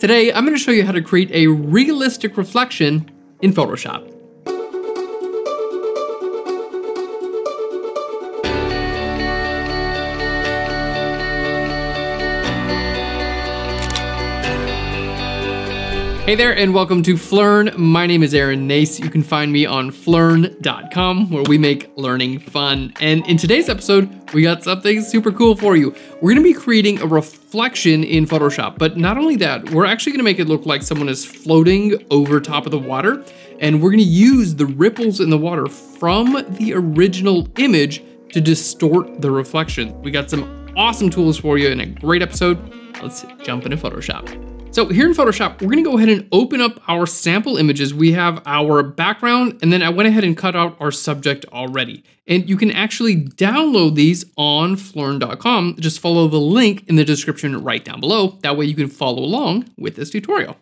Today, I'm going to show you how to create a realistic reflection in Photoshop. Hey there, and welcome to Phlearn. My name is Aaron Nace. You can find me on phlearn.com where we make learning fun. And in today's episode, we got something super cool for you. We're gonna be creating a reflection in Photoshop, but not only that, we're actually gonna make it look like someone is floating over top of the water, and we're gonna use the ripples in the water from the original image to distort the reflection. We got some awesome tools for you in a great episode. Let's jump into Photoshop. So here in Photoshop, we're gonna go ahead and open up our sample images. We have our background, and then I went ahead and cut out our subject already. And you can actually download these on phlearn.com. Just follow the link in the description right down below. That way you can follow along with this tutorial.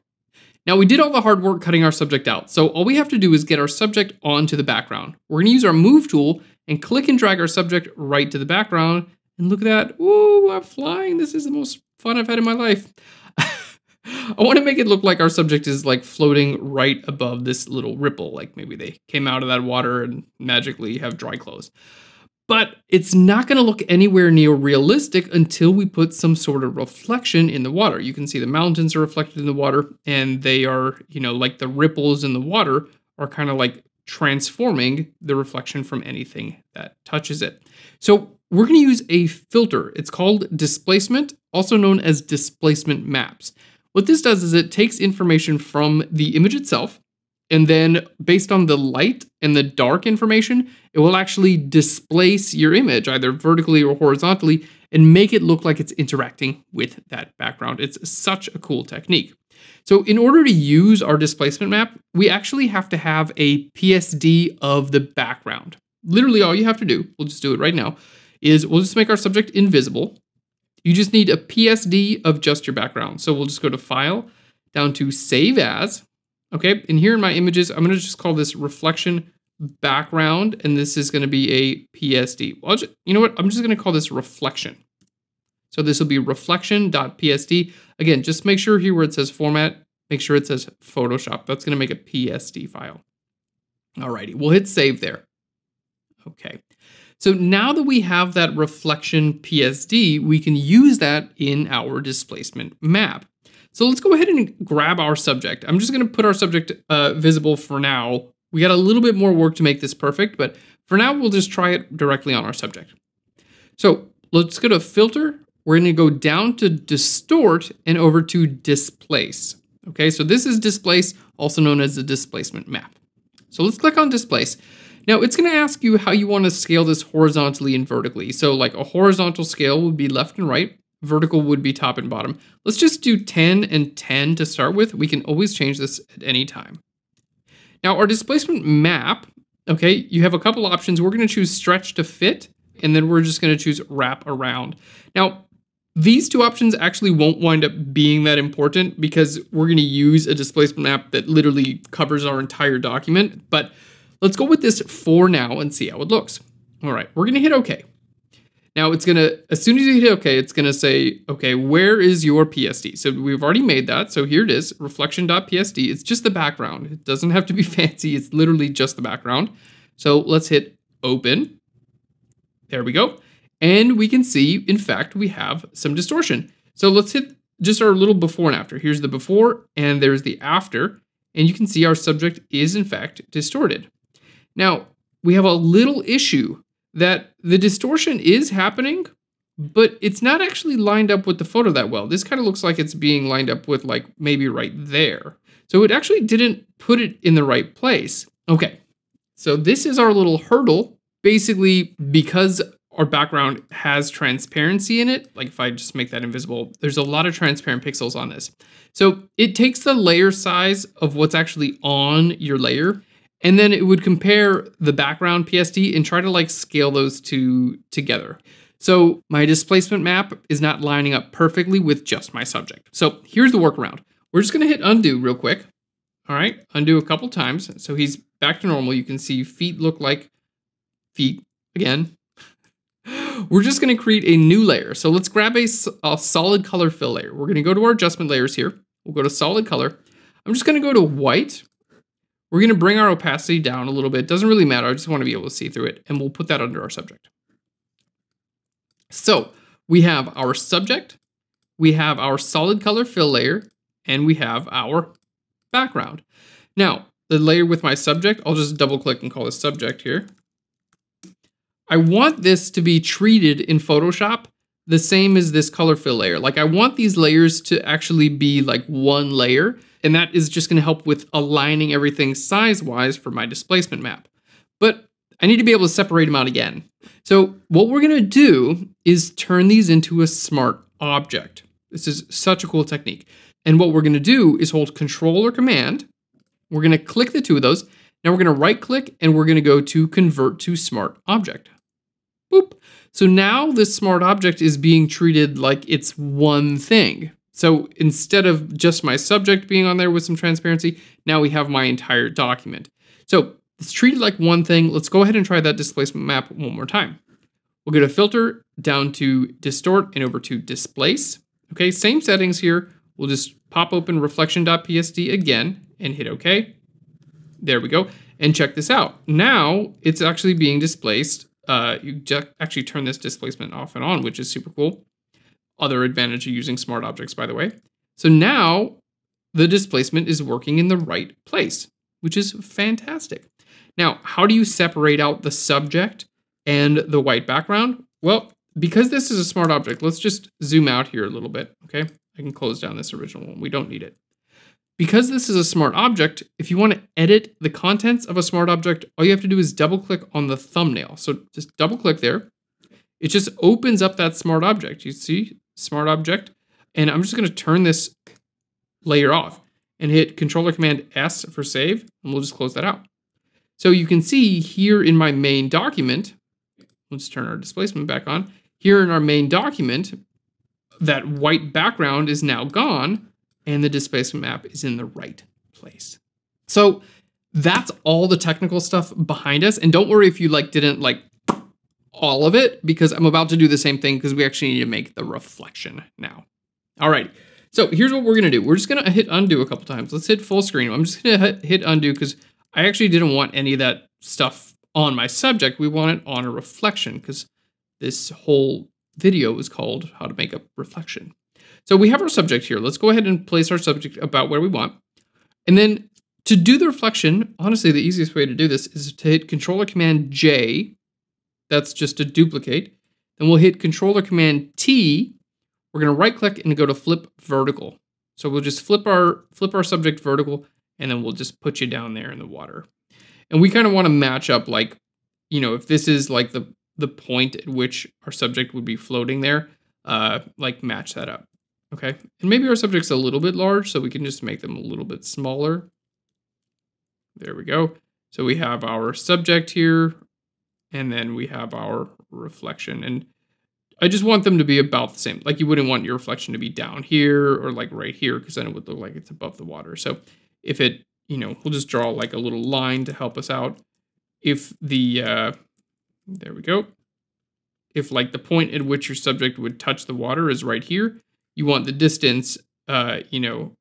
Now we did all the hard work cutting our subject out. So all we have to do is get our subject onto the background. We're gonna use our move tool and click and drag our subject right to the background. And look at that, ooh, I'm flying. This is the most fun I've had in my life. I want to make it look like our subject is like floating right above this little ripple, like maybe they came out of that water and magically have dry clothes. But it's not going to look anywhere near realistic until we put some sort of reflection in the water. You can see the mountains are reflected in the water, and they are, you know, like the ripples in the water are kind of like transforming the reflection from anything that touches it. So we're going to use a filter. It's called displacement, also known as displacement maps. What this does is it takes information from the image itself, and then based on the light and the dark information, it will actually displace your image either vertically or horizontally and make it look like it's interacting with that background. It's such a cool technique. So in order to use our displacement map, we actually have to have a PSD of the background. Literally all you have to do, we'll just do it right now, is we'll just make our subject invisible. You just need a PSD of just your background. So we'll just go to File, down to Save As. Okay, and here in my images, I'm going to just call this Reflection Background, and this is going to be a PSD. Well, just, you know what? I'm just going to call this Reflection. So this will be reflection.psd. Again, just make sure here where it says Format, make sure it says Photoshop. That's going to make a PSD file. Alrighty, we'll hit Save there. Okay. So now that we have that reflection PSD, we can use that in our displacement map. So let's go ahead and grab our subject. I'm just going to put our subject uh, visible for now. We got a little bit more work to make this perfect, but for now, we'll just try it directly on our subject. So let's go to filter. We're going to go down to distort and over to displace. Okay, so this is displace, also known as the displacement map. So let's click on displace. Now it's going to ask you how you want to scale this horizontally and vertically. So like a horizontal scale would be left and right, vertical would be top and bottom. Let's just do 10 and 10 to start with. We can always change this at any time. Now our displacement map, okay, you have a couple options. We're going to choose stretch to fit, and then we're just going to choose wrap around. Now, these two options actually won't wind up being that important because we're going to use a displacement map that literally covers our entire document. But Let's go with this for now and see how it looks. All right, we're gonna hit okay. Now it's gonna, as soon as you hit okay, it's gonna say, okay, where is your PSD? So we've already made that. So here it is, reflection.psd. It's just the background. It doesn't have to be fancy. It's literally just the background. So let's hit open. There we go. And we can see, in fact, we have some distortion. So let's hit just our little before and after. Here's the before and there's the after. And you can see our subject is in fact distorted. Now, we have a little issue that the distortion is happening, but it's not actually lined up with the photo that well. This kind of looks like it's being lined up with like maybe right there. So it actually didn't put it in the right place. Okay, so this is our little hurdle. Basically, because our background has transparency in it, like if I just make that invisible, there's a lot of transparent pixels on this. So it takes the layer size of what's actually on your layer and then it would compare the background PSD and try to like scale those two together. So my displacement map is not lining up perfectly with just my subject. So here's the workaround. We're just gonna hit undo real quick. All right, undo a couple times. So he's back to normal. You can see feet look like feet again. We're just gonna create a new layer. So let's grab a, a solid color fill layer. We're gonna go to our adjustment layers here. We'll go to solid color. I'm just to go to white. We're going to bring our opacity down a little bit. Doesn't really matter. I just want to be able to see through it. And we'll put that under our subject. So we have our subject, we have our solid color fill layer, and we have our background. Now, the layer with my subject, I'll just double click and call this subject here. I want this to be treated in Photoshop the same as this color fill layer. Like I want these layers to actually be like one layer, and that is just gonna help with aligning everything size-wise for my displacement map. But I need to be able to separate them out again. So what we're gonna do is turn these into a smart object. This is such a cool technique. And what we're gonna do is hold Control or Command. We're gonna click the two of those. Now we're gonna right click and we're gonna go to Convert to Smart Object. Boop. So now this smart object is being treated like it's one thing. So instead of just my subject being on there with some transparency, now we have my entire document. So it's treated like one thing. Let's go ahead and try that displacement map one more time. We'll go to filter down to distort and over to displace. Okay, same settings here. We'll just pop open reflection.psd again and hit OK. There we go. And check this out. Now it's actually being displaced. Uh, you actually turn this displacement off and on, which is super cool. Other advantage of using smart objects, by the way. So now the displacement is working in the right place, which is fantastic. Now, how do you separate out the subject and the white background? Well, because this is a smart object, let's just zoom out here a little bit, okay? I can close down this original one. We don't need it. Because this is a smart object, if you want to edit the contents of a smart object, all you have to do is double click on the thumbnail. So just double click there. It just opens up that smart object. You see smart object? And I'm just going to turn this layer off and hit Controller Command S for save, and we'll just close that out. So you can see here in my main document, let's turn our displacement back on. Here in our main document, that white background is now gone and the displacement map is in the right place. So that's all the technical stuff behind us. And don't worry if you like didn't like all of it because I'm about to do the same thing because we actually need to make the reflection now. All right. So here's what we're going to do. We're just going to hit undo a couple times. Let's hit full screen. I'm just going to hit undo because I actually didn't want any of that stuff on my subject. We want it on a reflection because this whole video is called How to Make a Reflection. So we have our subject here. Let's go ahead and place our subject about where we want. And then to do the reflection, honestly, the easiest way to do this is to hit Control or Command J. That's just to duplicate. Then we'll hit Controller Command T. We're going to right click and go to flip vertical. So we'll just flip our flip our subject vertical and then we'll just put you down there in the water. And we kind of want to match up like, you know, if this is like the, the point at which our subject would be floating there, uh, like match that up. Okay, and maybe our subject's a little bit large, so we can just make them a little bit smaller. There we go. So we have our subject here, and then we have our reflection. And I just want them to be about the same. Like you wouldn't want your reflection to be down here or like right here, because then it would look like it's above the water. So if it, you know, we'll just draw like a little line to help us out. If the, uh, there we go. If like the point at which your subject would touch the water is right here, you want the distance, uh, you know,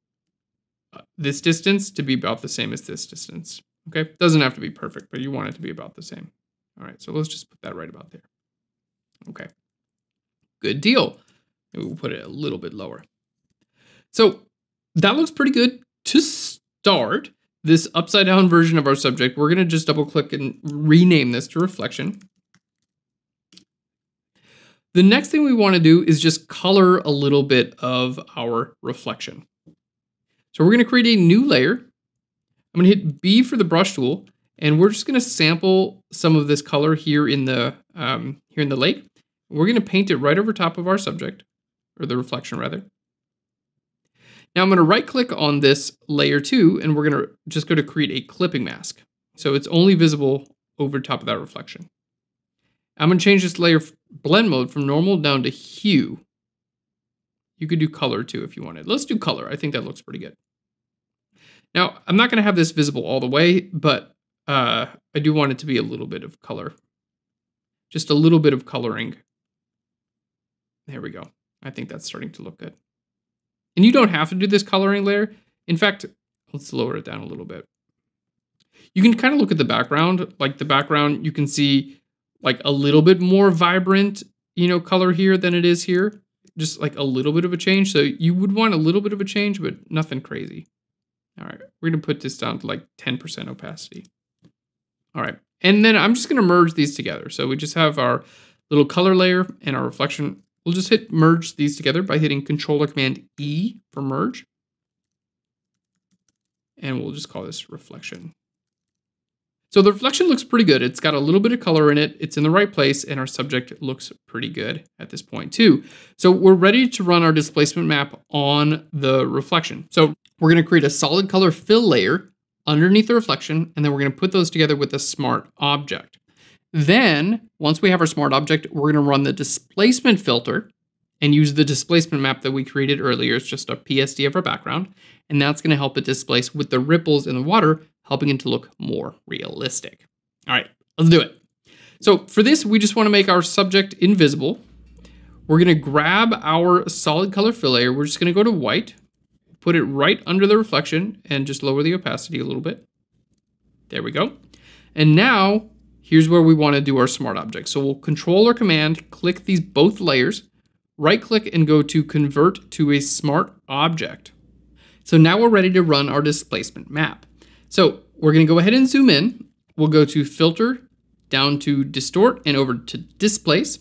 uh, this distance to be about the same as this distance. Okay, doesn't have to be perfect, but you want it to be about the same. All right, so let's just put that right about there. Okay, good deal. Maybe we'll put it a little bit lower. So that looks pretty good to start this upside down version of our subject, we're to just double click and rename this to reflection. The next thing we want to do is just color a little bit of our reflection. So we're to create a new layer. I'm to hit B for the brush tool, and we're just going to sample some of this color here in the um, here in the lake. We're going to paint it right over top of our subject, or the reflection rather. Now I'm going to right click on this layer two and we're going to just go to create a clipping mask. So it's only visible over top of that reflection. I'm going to change this layer blend mode from normal down to hue. You could do color too if you wanted. Let's do color. I think that looks pretty good. Now, I'm not going to have this visible all the way, but uh, I do want it to be a little bit of color. Just a little bit of coloring. There we go. I think that's starting to look good. And you don't have to do this coloring layer. In fact, let's lower it down a little bit. You can kind of look at the background. Like the background, you can see like a little bit more vibrant, you know, color here than it is here. Just like a little bit of a change. So you would want a little bit of a change, but nothing crazy. All right, we're gonna put this down to like 10% opacity. All right, and then I'm just gonna merge these together. So we just have our little color layer and our reflection. We'll just hit merge these together by hitting Control or Command E for merge. And we'll just call this reflection. So the reflection looks pretty good. It's got a little bit of color in it. It's in the right place and our subject looks pretty good at this point too. So we're ready to run our displacement map on the reflection. So we're gonna create a solid color fill layer underneath the reflection, and then we're gonna put those together with a smart object. Then, once we have our smart object, we're gonna run the displacement filter and use the displacement map that we created earlier. It's just a PSD of our background, and that's gonna help it displace with the ripples in the water, helping it to look more realistic. All right, let's do it. So for this, we just wanna make our subject invisible. We're gonna grab our solid color fill layer. We're just gonna go to white, put it right under the reflection and just lower the opacity a little bit. There we go. And now here's where we want to do our smart object. So we'll control or command, click these both layers, right click and go to convert to a smart object. So now we're ready to run our displacement map. So we're going to go ahead and zoom in. We'll go to filter, down to distort and over to displace.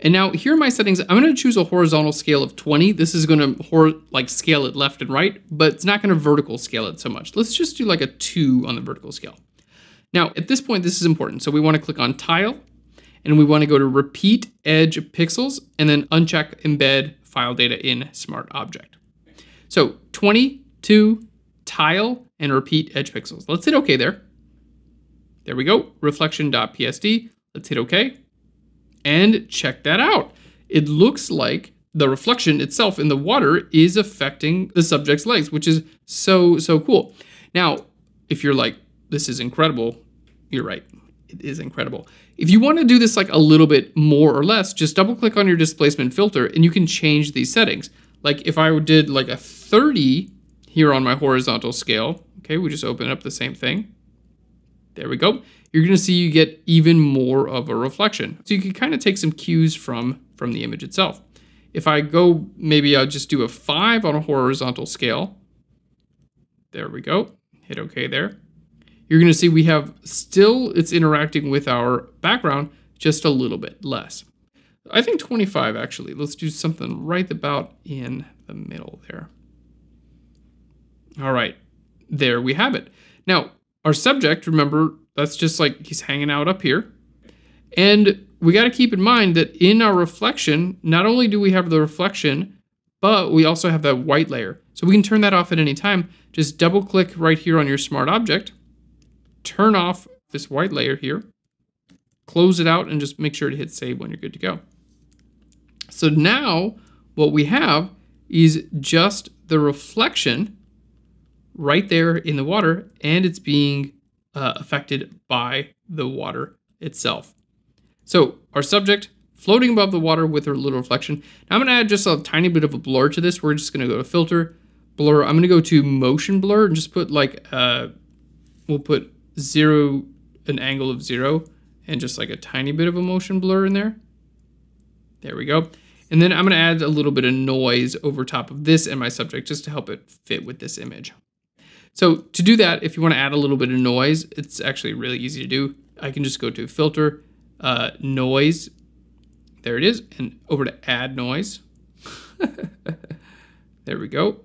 And now here are my settings. I'm going to choose a horizontal scale of 20. This is going to like scale it left and right, but it's not going to vertical scale it so much. Let's just do like a 2 on the vertical scale. Now, at this point, this is important. So we want to click on Tile, and we want to go to Repeat Edge Pixels, and then uncheck Embed File Data in Smart Object. So 22 Tile and Repeat Edge Pixels. Let's hit OK there. There we go. Reflection.psd. Let's hit OK. And check that out. It looks like the reflection itself in the water is affecting the subject's legs, which is so, so cool. Now, if you're like, this is incredible, you're right. It is incredible. If you want to do this like a little bit more or less, just double click on your displacement filter and you can change these settings. Like if I did like a 30 here on my horizontal scale, okay, we just open up the same thing. There we go you're going to see you get even more of a reflection. So you can kind of take some cues from, from the image itself. If I go, maybe I'll just do a 5 on a horizontal scale. There we go. Hit OK there. You're going to see we have still, it's interacting with our background just a little bit less. I think 25 actually. Let's do something right about in the middle there. All right, there we have it. Now, our subject, remember, that's just like he's hanging out up here. And we got to keep in mind that in our reflection, not only do we have the reflection, but we also have that white layer. So we can turn that off at any time. Just double click right here on your smart object, turn off this white layer here, close it out and just make sure to hit save when you're good to go. So now what we have is just the reflection right there in the water and it's being uh, affected by the water itself. So our subject floating above the water with her little reflection. Now I'm going to add just a tiny bit of a blur to this. We're just going to go to filter, blur. I'm going to go to motion blur and just put like, uh, we'll put zero, an angle of zero and just like a tiny bit of a motion blur in there. There we go. And then I'm going to add a little bit of noise over top of this and my subject just to help it fit with this image. So to do that, if you want to add a little bit of noise, it's actually really easy to do. I can just go to filter, uh, noise, there it is, and over to add noise. there we go.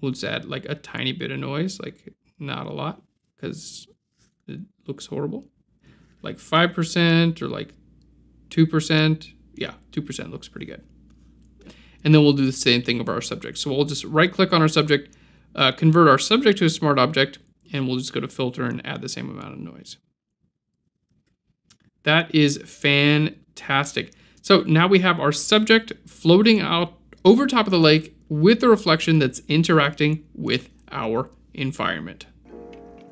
We'll just add like a tiny bit of noise, like not a lot, because it looks horrible. Like 5% or like 2%. Yeah, 2% looks pretty good. And then we'll do the same thing of our subject. So we'll just right click on our subject, uh, convert our subject to a smart object, and we'll just go to filter and add the same amount of noise. That is fantastic. So now we have our subject floating out over top of the lake with the reflection that's interacting with our environment.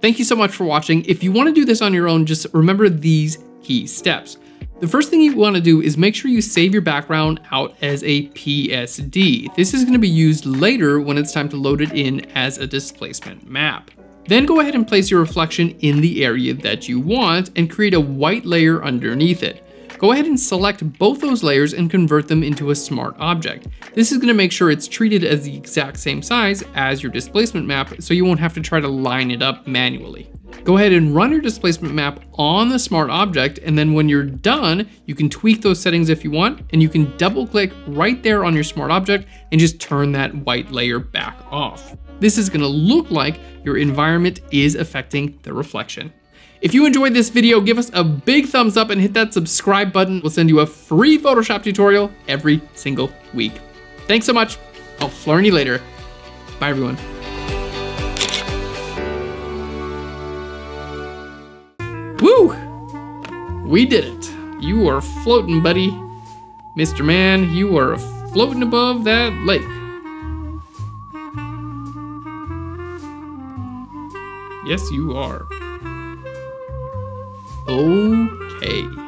Thank you so much for watching. If you want to do this on your own, just remember these key steps. The first thing you want to do is make sure you save your background out as a PSD. This is going to be used later when it's time to load it in as a displacement map. Then go ahead and place your reflection in the area that you want and create a white layer underneath it. Go ahead and select both those layers and convert them into a smart object. This is gonna make sure it's treated as the exact same size as your displacement map so you won't have to try to line it up manually. Go ahead and run your displacement map on the smart object and then when you're done, you can tweak those settings if you want and you can double click right there on your smart object and just turn that white layer back off. This is gonna look like your environment is affecting the reflection. If you enjoyed this video, give us a big thumbs up and hit that subscribe button. We'll send you a free Photoshop tutorial every single week. Thanks so much. I'll learn you later. Bye, everyone. Woo! We did it. You are floating, buddy. Mr. Man, you are floating above that lake. Yes, you are. Okay.